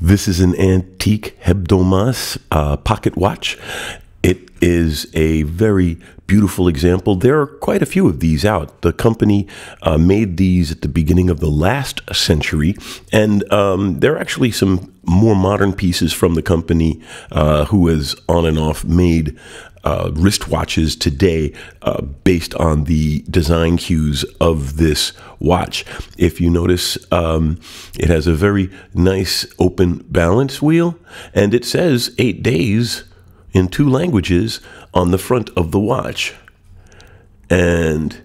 This is an antique Hebdomas uh, pocket watch. It is a very beautiful example. There are quite a few of these out. The company uh, made these at the beginning of the last century, and um, there are actually some more modern pieces from the company uh, who has on and off made uh, wristwatches today uh, based on the design cues of this watch. If you notice, um, it has a very nice open balance wheel, and it says eight days in two languages on the front of the watch. And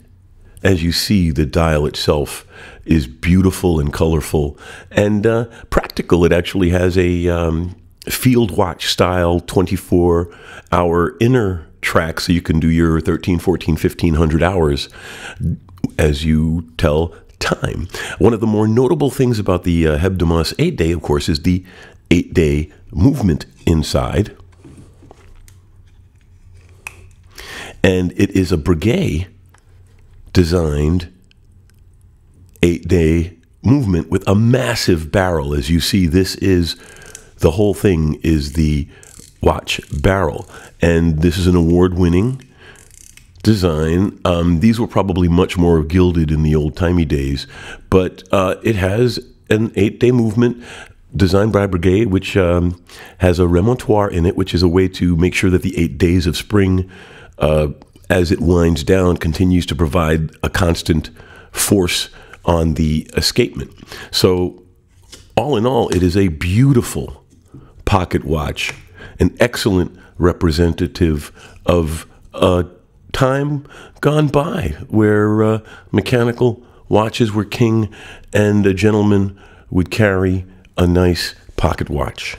as you see, the dial itself is beautiful and colorful and uh, practical. It actually has a um, field watch style 24 hour inner track so you can do your 13, 14, 1500 hours as you tell time. One of the more notable things about the uh, Hebdomas 8 day, of course, is the 8 day movement inside. And it is a Breguet designed 8 day movement with a massive barrel. As you see, this is the whole thing is the watch barrel. And this is an award winning design. Um, these were probably much more gilded in the old timey days, but uh, it has an eight day movement designed by Breguet, which um, has a remontoire in it, which is a way to make sure that the eight days of spring, uh, as it winds down, continues to provide a constant force on the escapement. So, all in all, it is a beautiful pocket watch, an excellent representative of a time gone by where uh, mechanical watches were king and a gentleman would carry a nice pocket watch.